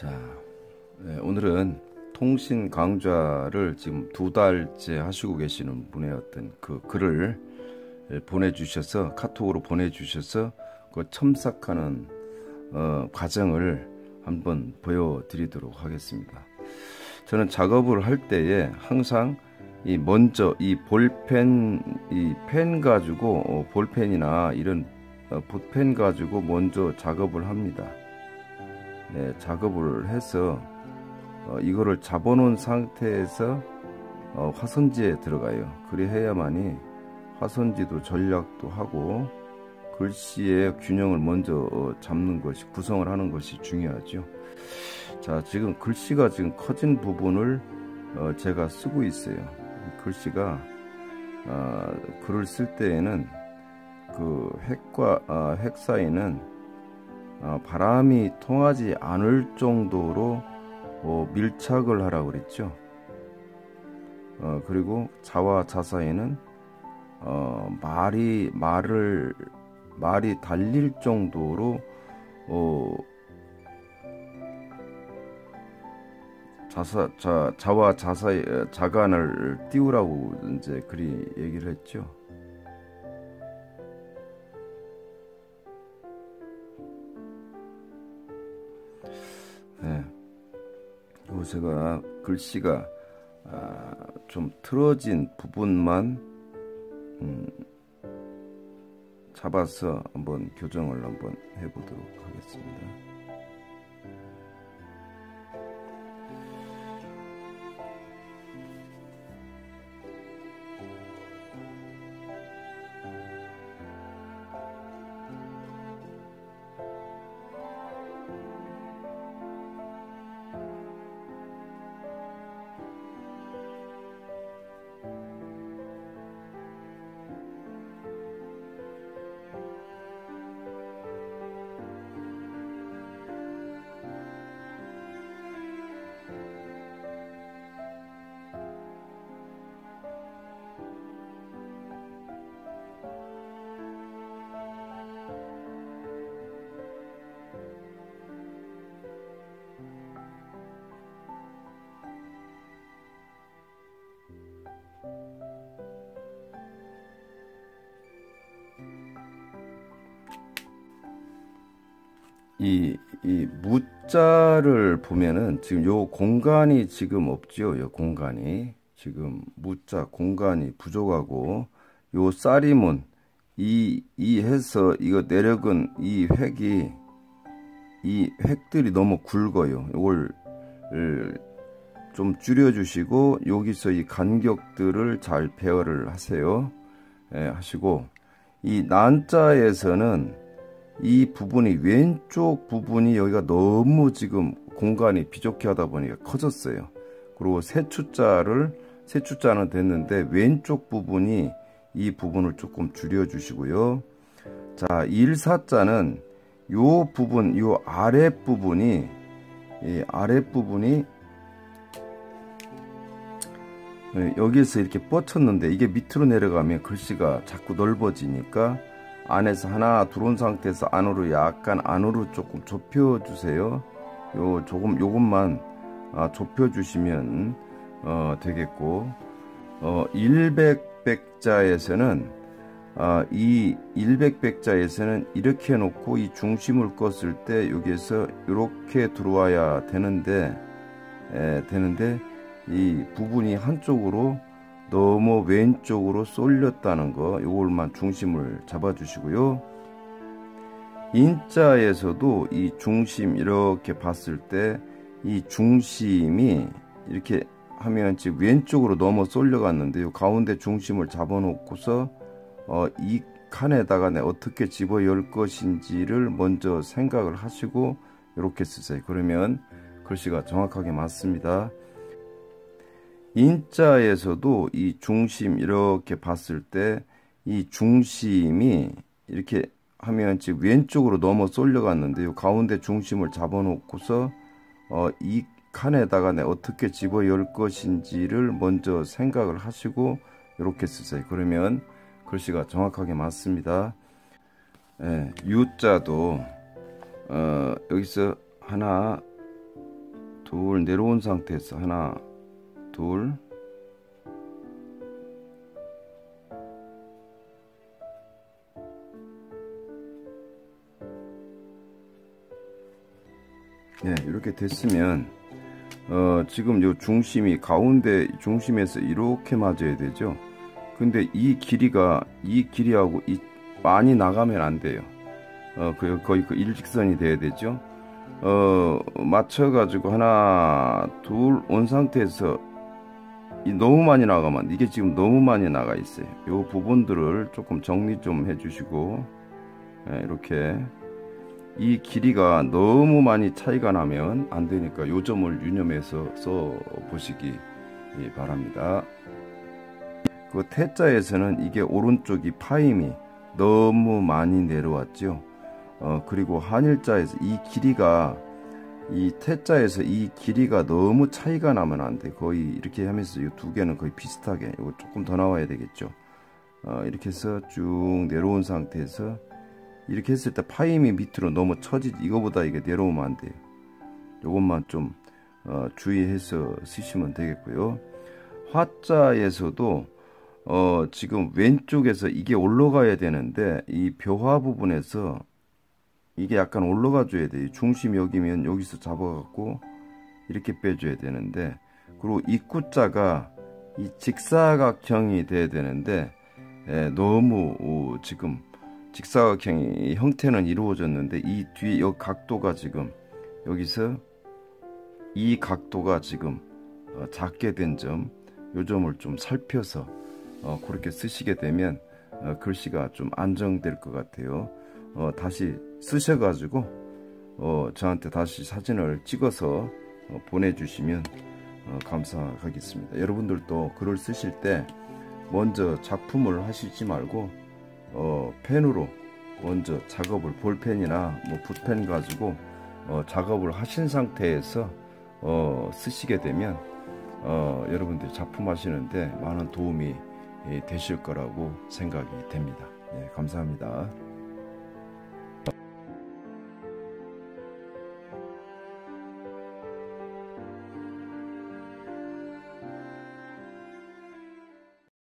자, 네, 오늘은 통신 강좌를 지금 두 달째 하시고 계시는 분의 어떤 그 글을 보내주셔서 카톡으로 보내주셔서 그 첨삭하는 어, 과정을 한번 보여드리도록 하겠습니다. 저는 작업을 할 때에 항상 이 먼저 이 볼펜 이 펜 가지고 어, 볼펜이나 이런 어, 붓펜 가지고 먼저 작업을 합니다. 네, 작업을 해서 어, 이거를 잡아놓은 상태에서 어, 화선지에 들어가요. 그리해야만이 화선지도 전략도 하고 글씨의 균형을 먼저 어, 잡는 것이 구성을 하는 것이 중요하죠. 자, 지금 글씨가 지금 커진 부분을 어, 제가 쓰고 있어요. 글씨가 어, 글을 쓸 때에는 그 획과 어, 획 사이는 어, 바람이 통하지 않을 정도로 어, 밀착을 하라고 그랬죠. 어, 그리고 자와 자 사이는 어, 말이 말을 말이 달릴 정도로 어, 자사 자 자와 자 사이 자간을 띄우라고 이제 그리 얘기를 했죠. 제가 글씨가 아, 좀 틀어진 부분만 음, 잡아서 한번 교정을 한번 해보도록 하겠습니다. 이, 이 무자를 보면은 지금 요 공간이 지금 없죠. 요 공간이. 지금 무자 공간이 부족하고 요 쌀이문 이, 이 해서 이거 내력은 이 획이 이 획들이 너무 굵어요. 이걸 좀 줄여주시고 여기서 이 간격들을 잘 배열을 하세요. 예, 하시고 이 난자에서는 이 부분이 왼쪽 부분이 여기가 너무 지금 공간이 비좁게 하다 보니까 커졌어요. 그리고 세추자를 세추자는 됐는데 왼쪽 부분이 이 부분을 조금 줄여 주시고요. 자, 일사자는 요 부분, 요 아래 부분이 이 아래 부분이 여기에서 이렇게 뻗쳤는데 이게 밑으로 내려가면 글씨가 자꾸 넓어지니까 안에서 하나 들어온 상태에서 안으로 약간 안으로 조금 좁혀 주세요. 요 조금 요것만 아, 좁혀 주시면 어, 되겠고 어, 100백자에서는 아, 이 100백자에서는 이렇게 해놓고 이 중심을 껐을 때 여기에서 이렇게 들어와야 되는데 에, 되는데 이 부분이 한쪽으로 너무 왼쪽으로 쏠렸다는 거 이걸만 중심을 잡아 주시고요. 인자에서도 이 중심 이렇게 봤을 때 이 중심이 이렇게 하면 지금 왼쪽으로 넘어 쏠려 갔는데 요. 가운데 중심을 잡아 놓고서 어, 이 칸에다가 내 어떻게 집어 열 것인지를 먼저 생각을 하시고 이렇게 쓰세요. 그러면 글씨가 정확하게 맞습니다 인자에서도 이 중심 이렇게 봤을 때 이 중심이 이렇게 하면 지금 왼쪽으로 넘어 쏠려 갔는데 요 가운데 중심을 잡아 놓고서 어, 이 칸에다가 내 어떻게 집어 열 것인지를 먼저 생각을 하시고 이렇게 쓰세요. 그러면 글씨가 정확하게 맞습니다. 예, U자도 어, 여기서 하나 둘 내려온 상태에서 하나 둘 네, 이렇게 됐으면 어, 지금 요 중심이 가운데 중심에서 이렇게 맞아야 되죠. 근데 이 길이가 이 길이하고 이 많이 나가면 안 돼요. 어, 그 거의 그 일직선이 돼야 되죠. 어, 맞춰 가지고 하나, 둘 온 상태에서 이 너무 많이 나가면 이게 지금 너무 많이 나가 있어요. 요 부분들을 조금 정리 좀 해주시고 네, 이렇게 이 길이가 너무 많이 차이가 나면 안 되니까 요 점을 유념해서 써 보시기 바랍니다. 그 태자에서는 이게 오른쪽이 파임이 너무 많이 내려왔죠. 어, 그리고 한일자에서 이 길이가 이 태자에서 이 길이가 너무 차이가 나면 안 돼. 거의 이렇게 하면서 이 두 개는 거의 비슷하게 이거 조금 더 나와야 되겠죠. 어, 이렇게 해서 쭉 내려온 상태에서 이렇게 했을 때 파임이 밑으로 너무 처지 이거보다 이게 내려오면 안 돼요. 요것만 좀 어, 주의해서 쓰시면 되겠고요. 화자에서도 어, 지금 왼쪽에서 이게 올라가야 되는데 이 벼화 부분에서 이게 약간 올라가 줘야 돼요. 중심 여기면 여기서 잡아갖고 이렇게 빼줘야 되는데 그리고 입구자가 이 직사각형이 돼야 되는데 에, 너무 오, 지금 직사각형이 형태는 이루어졌는데 이 뒤에 여 각도가 지금 여기서 이 각도가 지금 어, 작게 된 점, 요 점을 좀 살펴서 어, 그렇게 쓰시게 되면 어, 글씨가 좀 안정될 것 같아요. 어, 다시 쓰셔가지고 어, 저한테 다시 사진을 찍어서 어, 보내주시면 어, 감사하겠습니다. 여러분들도 글을 쓰실 때 먼저 작품을 하시지 말고 어, 펜으로 먼저 작업을 볼펜이나 뭐 붓펜 가지고 어, 작업을 하신 상태에서 어, 쓰시게 되면 어, 여러분들이 작품 하시는데 많은 도움이 예, 되실 거라고 생각이 됩니다. 네, 감사합니다.